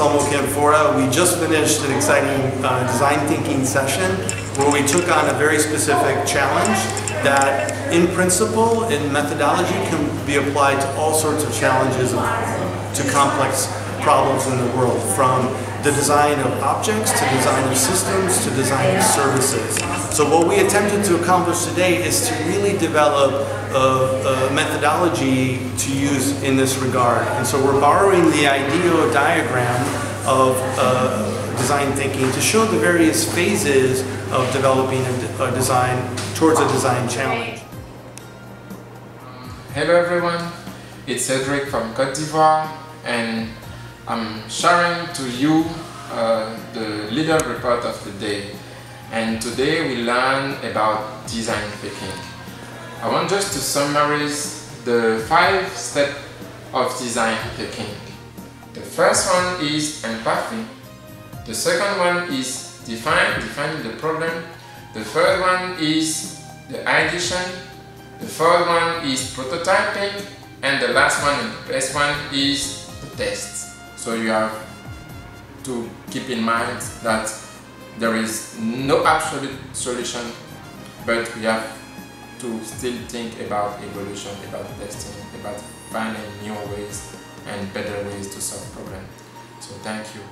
Anselmo Canfora. We just finished an exciting uh, design thinking session where we took on a very specific challenge that in principle, in methodology, can be applied to all sorts of challenges to complex problems in the world, from the design of objects to design of systems to design of services. So what we attempted to accomplish today is to really develop a, a methodology to use in this regard. And so we're borrowing the IDEO diagram of uh, design thinking to show the various phases of developing a, a design towards a design challenge. Hello everyone, it's Sédrick from Cote d'Ivoire and I'm sharing to you uh, the leader report of the day and today we learn about design thinking. I want just to summarize the five steps of design thinking. The first one is empathy, the second one is define, defining the problem, the third one is the ideation, the fourth one is prototyping and the last one and the best one is the test. So you have to keep in mind that there is no absolute solution, but we have to still think about evolution, about testing, about finding new ways and better ways to solve problems. So thank you.